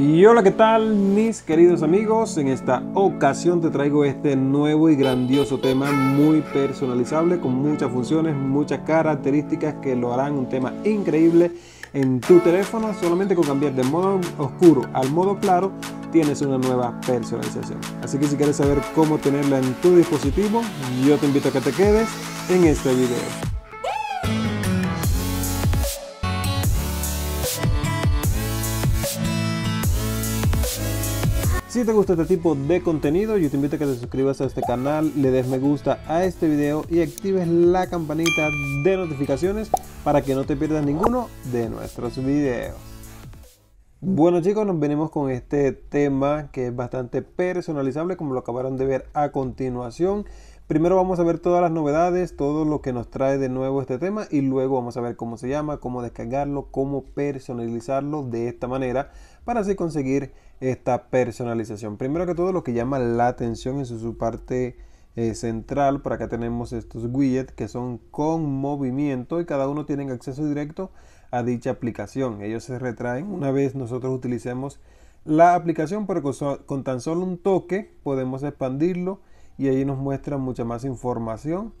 Y hola, ¿qué tal mis queridos amigos? En esta ocasión te traigo este nuevo y grandioso tema muy personalizable con muchas funciones, muchas características que lo harán un tema increíble en tu teléfono. Solamente con cambiar de modo oscuro al modo claro tienes una nueva personalización. Así que si quieres saber cómo tenerla en tu dispositivo, yo te invito a que te quedes en este video. Si te gusta este tipo de contenido, yo te invito a que te suscribas a este canal, le des me gusta a este video y actives la campanita de notificaciones para que no te pierdas ninguno de nuestros videos. Bueno chicos, nos venimos con este tema que es bastante personalizable como lo acabaron de ver a continuación. Primero vamos a ver todas las novedades, todo lo que nos trae de nuevo este tema y luego vamos a ver cómo se llama, cómo descargarlo, cómo personalizarlo de esta manera para así conseguir esta personalización. Primero que todo lo que llama la atención en su, parte eh, central, por acá tenemos estos widgets que son con movimiento y cada uno tiene acceso directo a dicha aplicación. Ellos se retraen una vez nosotros utilicemos la aplicación, pero con, tan solo un toque podemos expandirlo y ahí nos muestra mucha más información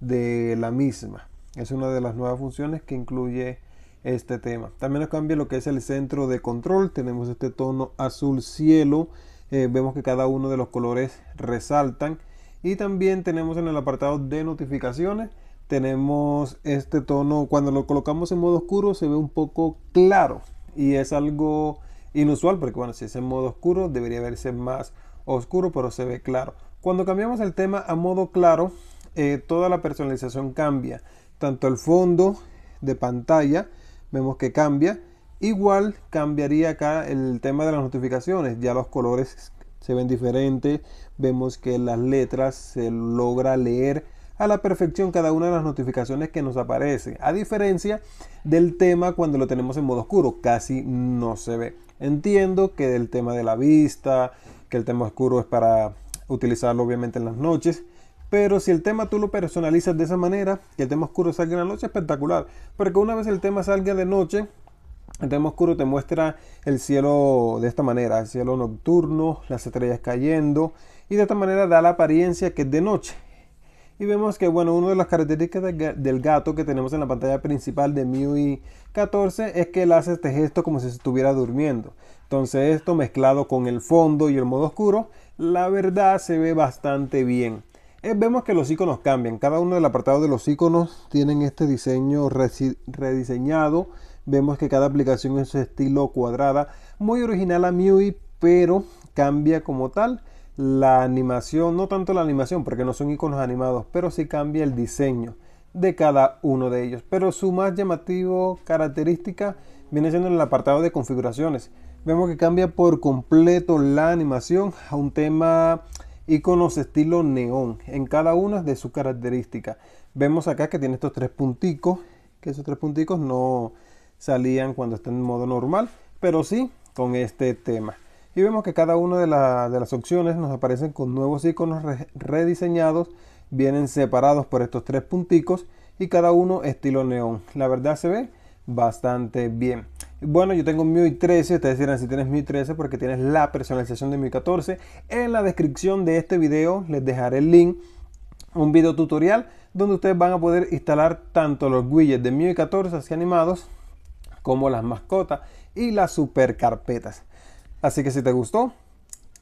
de la misma. Es una de las nuevas funciones que incluye este tema. También nos cambia lo que es el centro de control. Tenemos este tono azul cielo. Eh, vemos que cada uno de los colores resaltan. Y también tenemos en el apartado de notificaciones. Tenemos este tono, cuando lo colocamos en modo oscuro se ve un poco claro. Y es algo inusual porque bueno, si es en modo oscuro debería verse más oscuro, pero se ve claro. Cuando cambiamos el tema a modo claro, eh, toda la personalización cambia. Tanto el fondo de pantalla, vemos que cambia. Igual cambiaría acá el tema de las notificaciones, ya los colores se ven diferentes, vemos que las letras se logra leer a la perfección cada una de las notificaciones que nos aparecen, a diferencia del tema cuando lo tenemos en modo oscuro, casi no se ve. Entiendo que el tema de la vista, que el tema oscuro es para utilizarlo obviamente en las noches, pero si el tema tú lo personalizas de esa manera, que el tema oscuro salga en la noche, espectacular. Porque una vez el tema salga de noche, el tema oscuro te muestra el cielo de esta manera, el cielo nocturno, las estrellas cayendo, y de esta manera da la apariencia que es de noche. Y vemos que, bueno, una de las características del gato que tenemos en la pantalla principal de MIUI 14 es que él hace este gesto como si estuviera durmiendo. Entonces esto mezclado con el fondo y el modo oscuro, la verdad se ve bastante bien. Eh, vemos que los iconos cambian. Cada uno del apartado de los iconos tienen este diseño rediseñado. Vemos que cada aplicación es estilo cuadrada. Muy original a MIUI, pero cambia como tal la animación. No tanto la animación, porque no son iconos animados, pero sí cambia el diseño de cada uno de ellos. Pero su más llamativo característica viene siendo en el apartado de configuraciones. Vemos que cambia por completo la animación a un tema iconos estilo neón en cada una de sus características. Vemos acá que tiene estos tres punticos, que esos tres punticos no salían cuando está en modo normal, pero sí con este tema. Y vemos que cada una de, las opciones nos aparecen con nuevos iconos rediseñados, vienen separados por estos tres punticos y cada uno estilo neón. La verdad se ve bastante bien. Bueno, yo tengo MIUI 13, ustedes dirán si tienes MIUI 13 porque tienes la personalización de MIUI 14. En la descripción de este video les dejaré el link, un video tutorial donde ustedes van a poder instalar tanto los widgets de MIUI 14 así animados como las mascotas y las super carpetas. Así que si te gustó,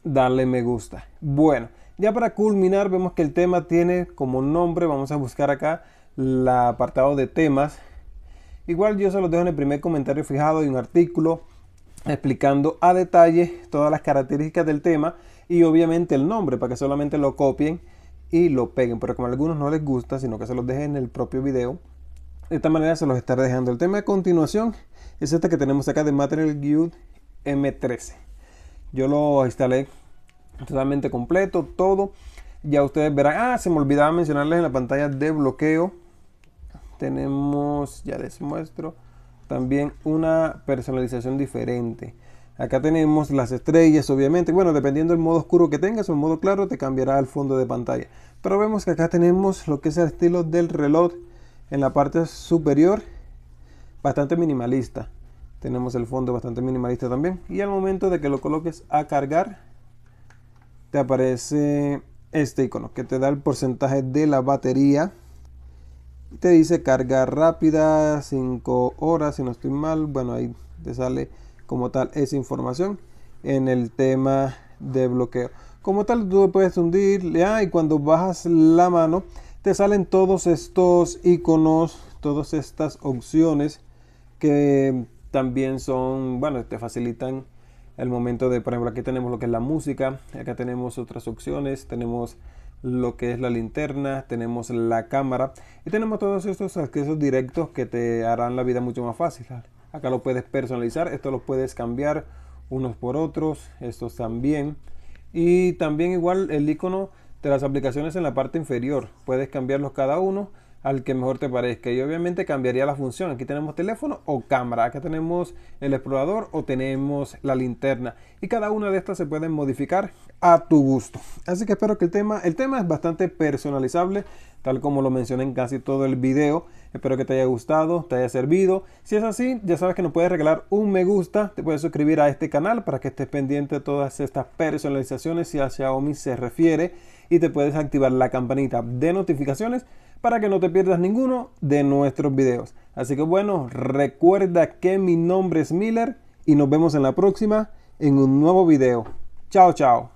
dale me gusta. Bueno, ya para culminar vemos que el tema tiene como nombre, vamos a buscar acá el apartado de temas Igual yo se los dejo en el primer comentario fijado y un artículo explicando a detalle todas las características del tema y obviamente el nombre para que solamente lo copien y lo peguen. Pero como a algunos no les gusta, sino que se los dejen en el propio video, de esta manera se los estaré dejando. El tema de continuación es este que tenemos acá de Material Guide M13. Yo lo instalé totalmente completo, todo. Ya ustedes verán, ah, se me olvidaba mencionarles en la pantalla de bloqueo tenemos, ya les muestro, también una personalización diferente. Acá tenemos las estrellas, obviamente. Bueno, dependiendo del modo oscuro que tengas o el modo claro, te cambiará el fondo de pantalla. Pero vemos que acá tenemos lo que es el estilo del reloj en la parte superior, bastante minimalista. Tenemos el fondo bastante minimalista también. Y al momento de que lo coloques a cargar te aparece este icono que te da el porcentaje de la batería. Te dice carga rápida 5 horas si no estoy mal. Bueno ahí te sale como tal esa información en el tema de bloqueo. Como tal tú puedes hundir y cuando bajas la mano te salen todos estos iconos todas estas opciones que también son, bueno, te facilitan el momento de, por ejemplo, aquí tenemos lo que es la música, acá tenemos otras opciones, tenemos lo que es la linterna, tenemos la cámara y tenemos todos estos accesos directos que te harán la vida mucho más fácil. Acá lo puedes personalizar, esto lo puedes cambiar unos por otros, estos también. Y también igual el icono de las aplicaciones en la parte inferior, puedes cambiarlos cada uno al que mejor te parezca. Y obviamente cambiaría la función. Aquí tenemos teléfono o cámara. Acá tenemos el explorador o tenemos la linterna. Y cada una de estas se pueden modificar a tu gusto. Así que espero que el tema el tema es bastante personalizable tal como lo mencioné en casi todo el video. Espero que te haya gustado te haya servido. Si es así ya sabes que nos puedes regalar un me gusta. Te puedes suscribir a este canal para que estés pendiente de todas estas personalizaciones si a Xiaomi se refiere. Y te puedes activar la campanita de notificaciones para que no te pierdas ninguno de nuestros videos. Así que bueno, recuerda que mi nombre es Miller y nos vemos en la próxima en un nuevo video. Chao, chao.